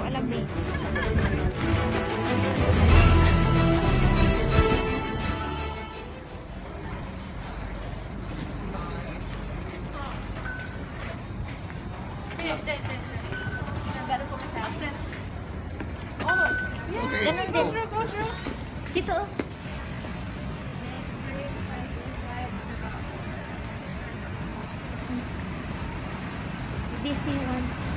ko alam eh. Ganun din. Dito. DC one.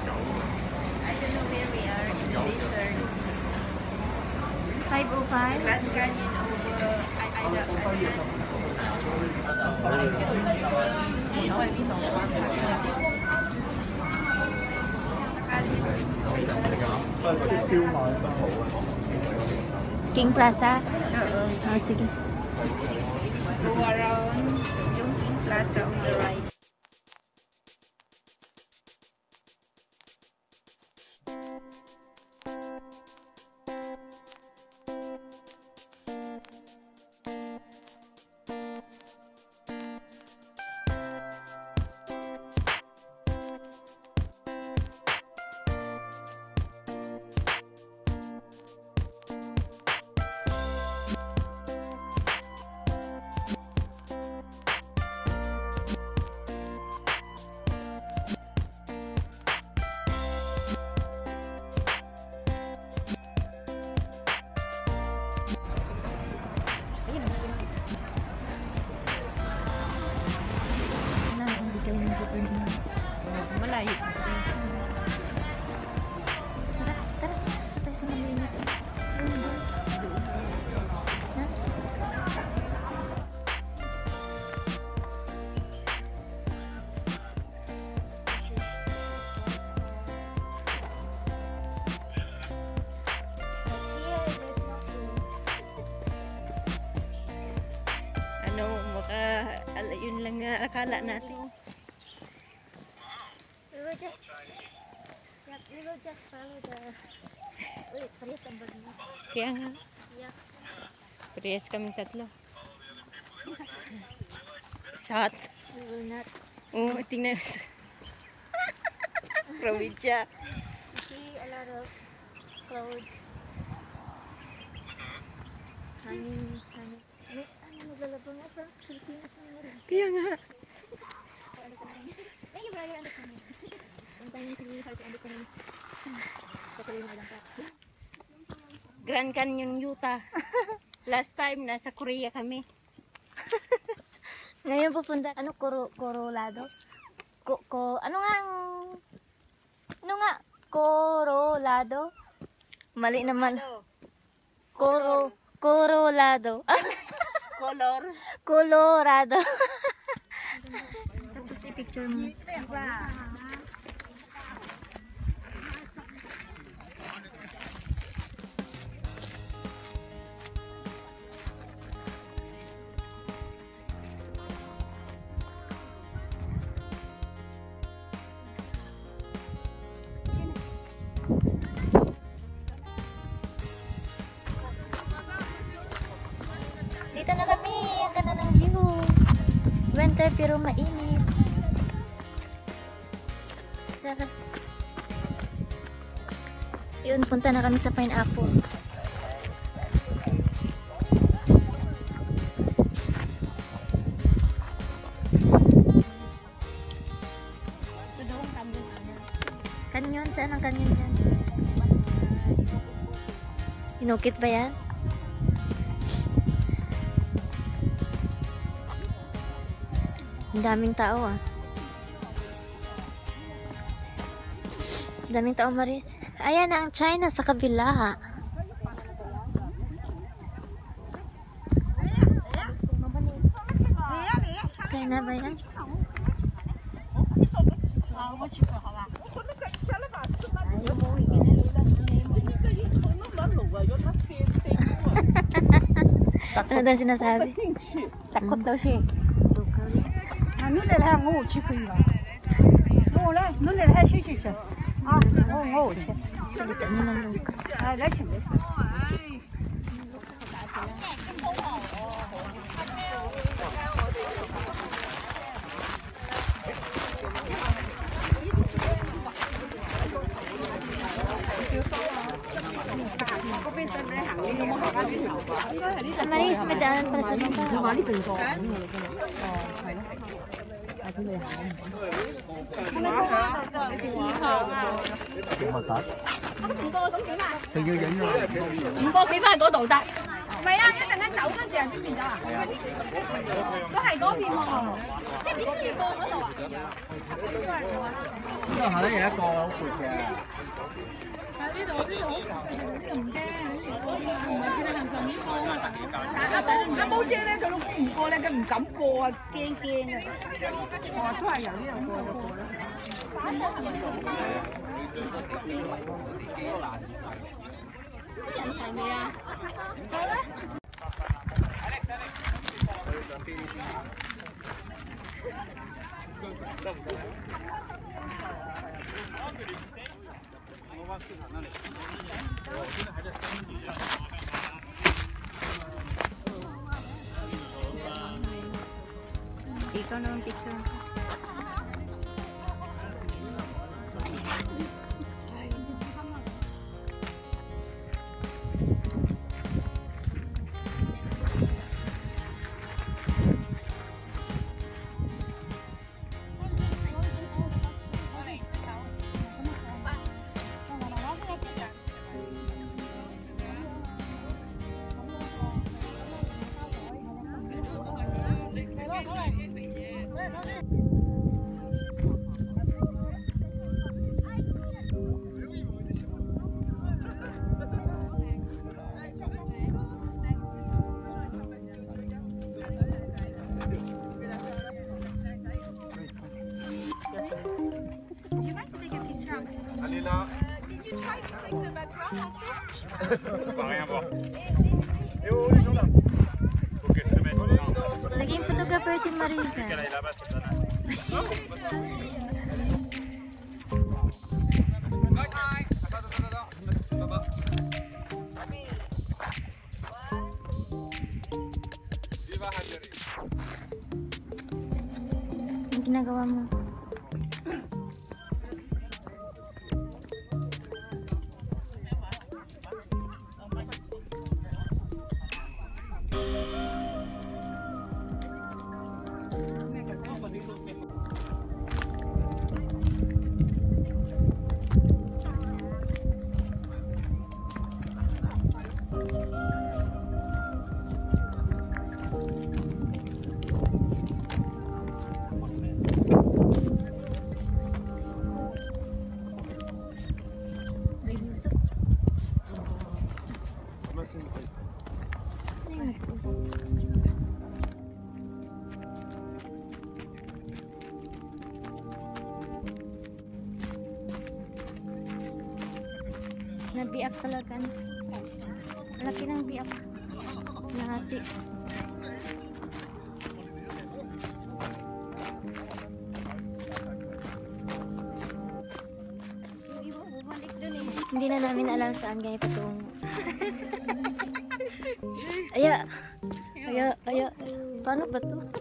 I don't know where we are in Luzern. 505? Grand Canyon over I I don't King Plaza? Oo. Oh, sige. Go around yung King Plaza on the right. Nga akala natin. We will just, yeah, we will just follow the, wait, parehas ang bag mo. Kaya nga, Yeah. parehas kaming tatlo. Sat. We will not Oo, oh, tingnan. Probinsya. see a lot of clothes hanging, hanging. Wait, ano, maglalabang nga parang Kaya nga. Grand Canyon, Utah. Last time, nasa Korea kami. Ngayon pupunta, ano, Coro, Corolado? Ko, ko, ano nga ang, ano nga, Corolado? Mali naman. Coro, Corolado. Color. Colorado. Tapos i-picture mo. Dito pero mainit. Sarap. Yun, punta na kami sa pineapple. Kanyon? Saan ang kanyon dyan? Inukit ba yan? Ang daming tao ah. Daming tao, Maris. Ayan na ang China sa kabila. China ba yan? Ano daw sinasabi? Takot daw siya. 你来了，我去背吧。我来，你来，休息休。啊，我我去。哎，来去来。那，成要影啊！五個幾翻去嗰度得。唔係啊，一陣間走嗰陣時係邊邊走啊？都係嗰邊喎，即係點解要過嗰度啊？呢度下咧有一個好闊嘅。来前面。 Ah, Maris, may daanan pala sa baba. À, 阿毛姐咧，佢老公唔过咧，佢唔敢过啊，惊惊啊！我都系由呢度过过啦。 市场那里，我现在还在山顶上，还爬呢。一公里，一公里。Picture. va rien voir. Eh oh les là Faut qu'elle se mette là. Naging photographer si Marisa. Qu'elle aille là-bas, c'est banal. Ang ginagawa mo? Nabiak talaga. Laki ng biak. Nahati. Hindi na namin alam saan kayo patungo. Aya. Aya, aya. Paano ba to?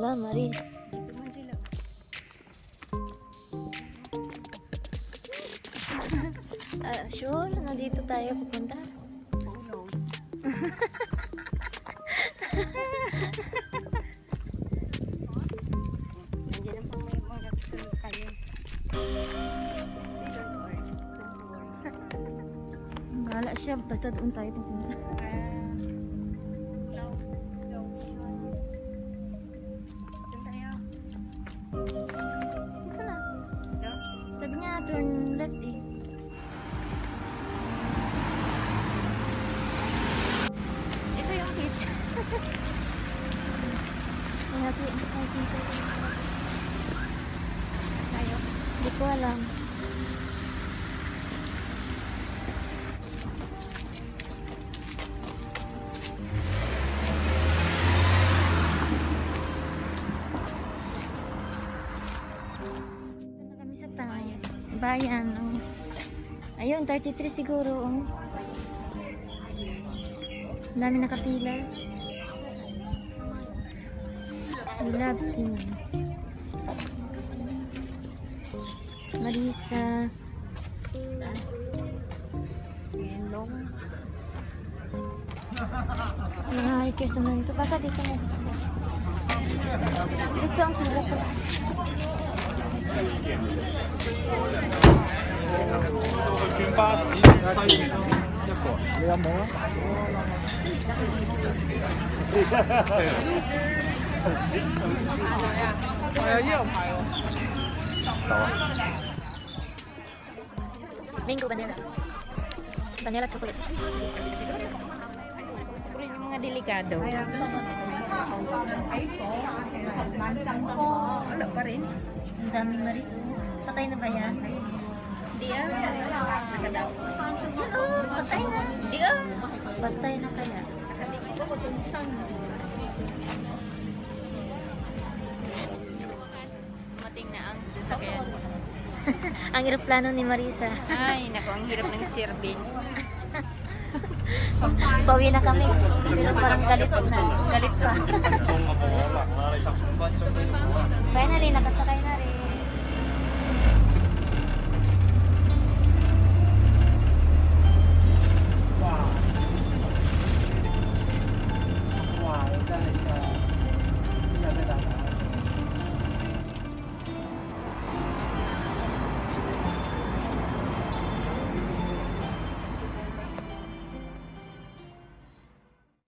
Wala, Maris. Ah, sure, nandito tayo pupunta. Nandiyan ang may mga kasunod kayo. Bahala siya, basta doon tayo pupunta. Hindi ko alam. Bayan. Oh. Ayun, 33 siguro. Oh. Ang dami nakapila. Love Swim. Marisa. Nakakikis naman ito. Baka dito na gusto. Ito ang tila ko. Kimbas, sai. Meu amor. Minggu banana. Banana chocolate. Mga delikado. Wala pa rin. Ang daming marisu. Patay na ba yan? Patay na. Dia. Patay na kaya. Patay. Ang sasakyan. Ang aeroplano ni Marisa. Ay, naku, ang hirap ng service. Pauwi na kami. Pero parang galit na. Galit pa. Finally, nakasakay na.